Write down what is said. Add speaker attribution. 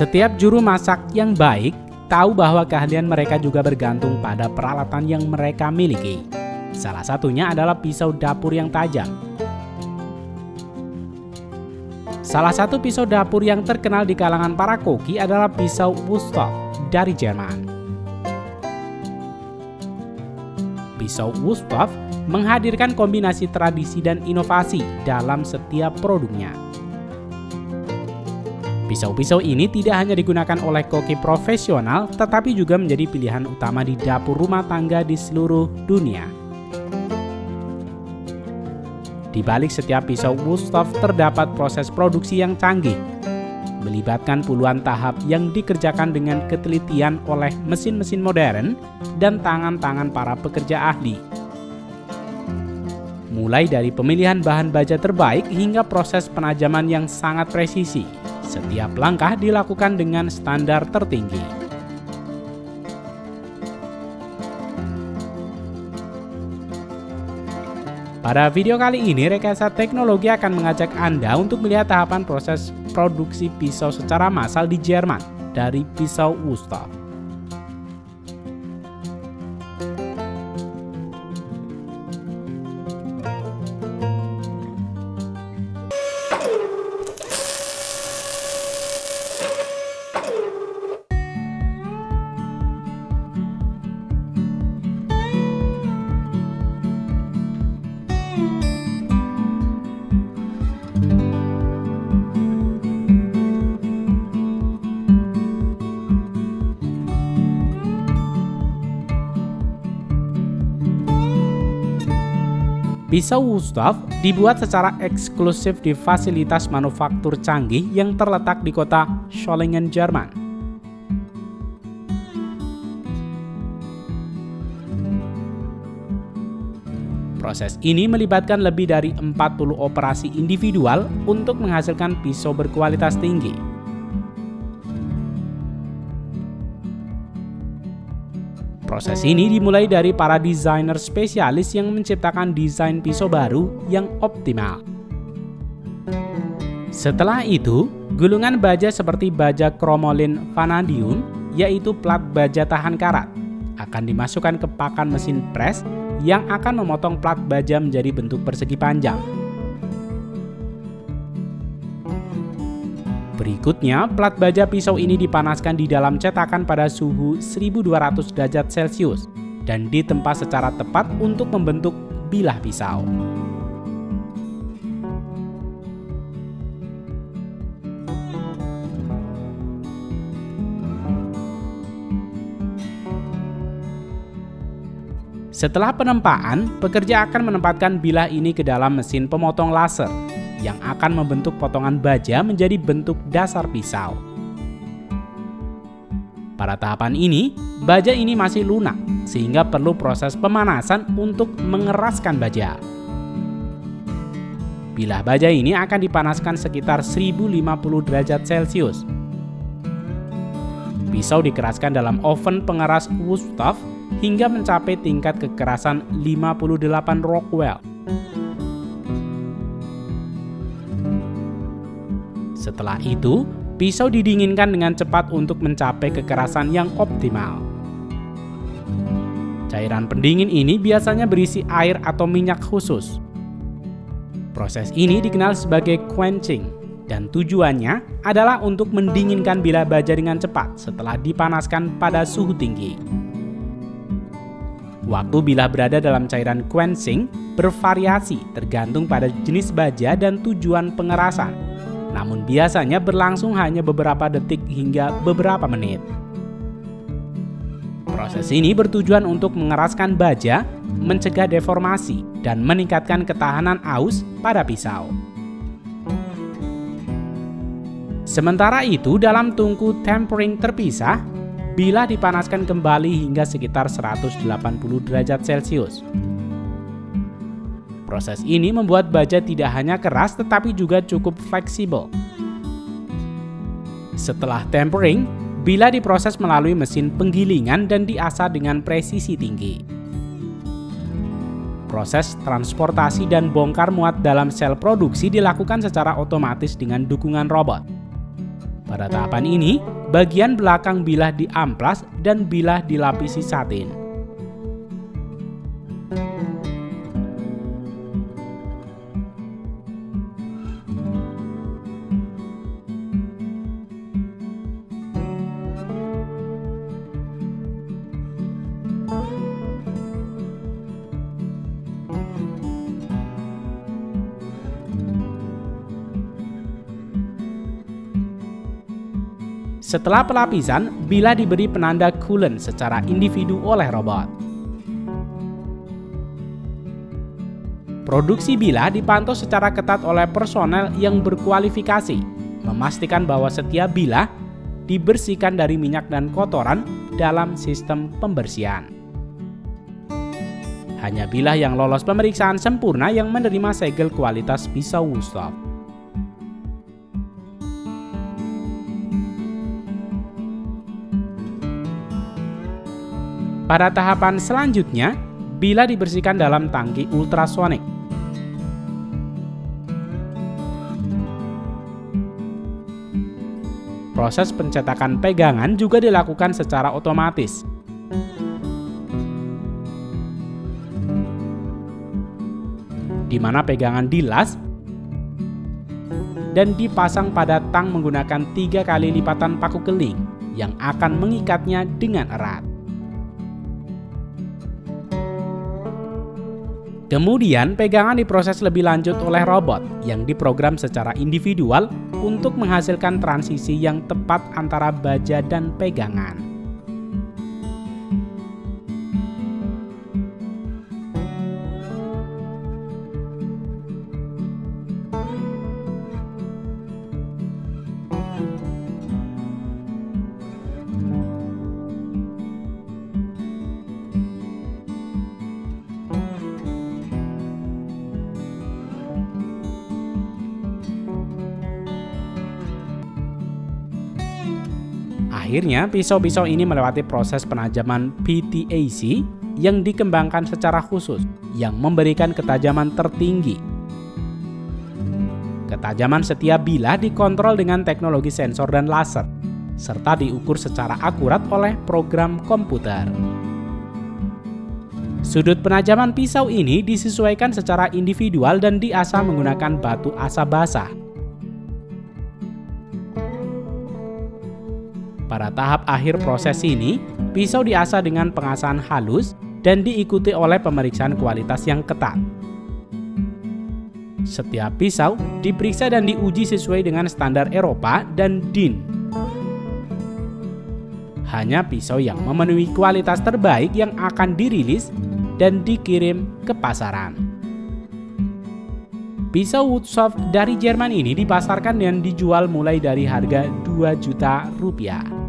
Speaker 1: Setiap juru masak yang baik tahu bahwa keahlian mereka juga bergantung pada peralatan yang mereka miliki. Salah satunya adalah pisau dapur yang tajam. Salah satu pisau dapur yang terkenal di kalangan para koki adalah pisau Wusthof dari Jerman. Pisau Wusthof menghadirkan kombinasi tradisi dan inovasi dalam setiap produknya. Pisau-pisau ini tidak hanya digunakan oleh koki profesional, tetapi juga menjadi pilihan utama di dapur rumah tangga di seluruh dunia. Di balik setiap pisau Wusthof terdapat proses produksi yang canggih, melibatkan puluhan tahap yang dikerjakan dengan ketelitian oleh mesin-mesin modern dan tangan-tangan para pekerja ahli. Mulai dari pemilihan bahan baja terbaik hingga proses penajaman yang sangat presisi, setiap langkah dilakukan dengan standar tertinggi. Pada video kali ini, Rekayasa Teknologi akan mengajak Anda untuk melihat tahapan proses produksi pisau secara massal di Jerman dari pisau Wusthof. Pisau Wusthof dibuat secara eksklusif di fasilitas manufaktur canggih yang terletak di kota Solingen, Jerman. Proses ini melibatkan lebih dari 40 operasi individual untuk menghasilkan pisau berkualitas tinggi. Proses ini dimulai dari para desainer spesialis yang menciptakan desain pisau baru yang optimal. Setelah itu, gulungan baja seperti baja kromolin vanadium, yaitu plat baja tahan karat, akan dimasukkan ke pakan mesin press yang akan memotong plat baja menjadi bentuk persegi panjang. Berikutnya, plat baja pisau ini dipanaskan di dalam cetakan pada suhu 1200 derajat Celcius dan ditempa secara tepat untuk membentuk bilah pisau. Setelah penempaan, pekerja akan menempatkan bilah ini ke dalam mesin pemotong laser yang akan membentuk potongan baja menjadi bentuk dasar pisau. Pada tahapan ini, baja ini masih lunak sehingga perlu proses pemanasan untuk mengeraskan baja. Bilah baja ini akan dipanaskan sekitar 1050 derajat Celcius. Pisau dikeraskan dalam oven pengeras Wusthof hingga mencapai tingkat kekerasan 58 Rockwell Setelah itu, pisau didinginkan dengan cepat untuk mencapai kekerasan yang optimal. Cairan pendingin ini biasanya berisi air atau minyak khusus. Proses ini dikenal sebagai quenching dan tujuannya adalah untuk mendinginkan bilah baja dengan cepat setelah dipanaskan pada suhu tinggi. Waktu bilah berada dalam cairan quenching bervariasi tergantung pada jenis baja dan tujuan pengerasan namun biasanya berlangsung hanya beberapa detik hingga beberapa menit. Proses ini bertujuan untuk mengeraskan baja, mencegah deformasi, dan meningkatkan ketahanan aus pada pisau. Sementara itu, dalam tungku tempering terpisah, bila dipanaskan kembali hingga sekitar 180 derajat Celcius. Proses ini membuat baja tidak hanya keras tetapi juga cukup fleksibel. Setelah tempering, bila diproses melalui mesin penggilingan dan diasah dengan presisi tinggi. Proses transportasi dan bongkar muat dalam sel produksi dilakukan secara otomatis dengan dukungan robot. Pada tahapan ini, bagian belakang bilah diamplas dan bilah dilapisi satin. Setelah pelapisan, bila diberi penanda coolant secara individu oleh robot. Produksi bila dipantau secara ketat oleh personel yang berkualifikasi, memastikan bahwa setiap bila dibersihkan dari minyak dan kotoran dalam sistem pembersihan. Hanya bilah yang lolos pemeriksaan sempurna yang menerima segel kualitas pisau Wusthof. Pada tahapan selanjutnya, bila dibersihkan dalam tangki ultrasonik. Proses pencetakan pegangan juga dilakukan secara otomatis. Di mana pegangan dilas dan dipasang pada tang menggunakan tiga kali lipatan paku keling yang akan mengikatnya dengan erat. Kemudian pegangan diproses lebih lanjut oleh robot yang diprogram secara individual untuk menghasilkan transisi yang tepat antara baja dan pegangan. Akhirnya, pisau-pisau ini melewati proses penajaman PTAC yang dikembangkan secara khusus, yang memberikan ketajaman tertinggi. Ketajaman setiap bilah dikontrol dengan teknologi sensor dan laser, serta diukur secara akurat oleh program komputer. Sudut penajaman pisau ini disesuaikan secara individual dan diasah menggunakan batu asa basah Pada tahap akhir proses ini, pisau diasah dengan pengasahan halus dan diikuti oleh pemeriksaan kualitas yang ketat. Setiap pisau diperiksa dan diuji sesuai dengan standar Eropa dan DIN. Hanya pisau yang memenuhi kualitas terbaik yang akan dirilis dan dikirim ke pasaran. Pisau Woodsoft dari Jerman ini dipasarkan dan dijual mulai dari harga 2 juta rupiah.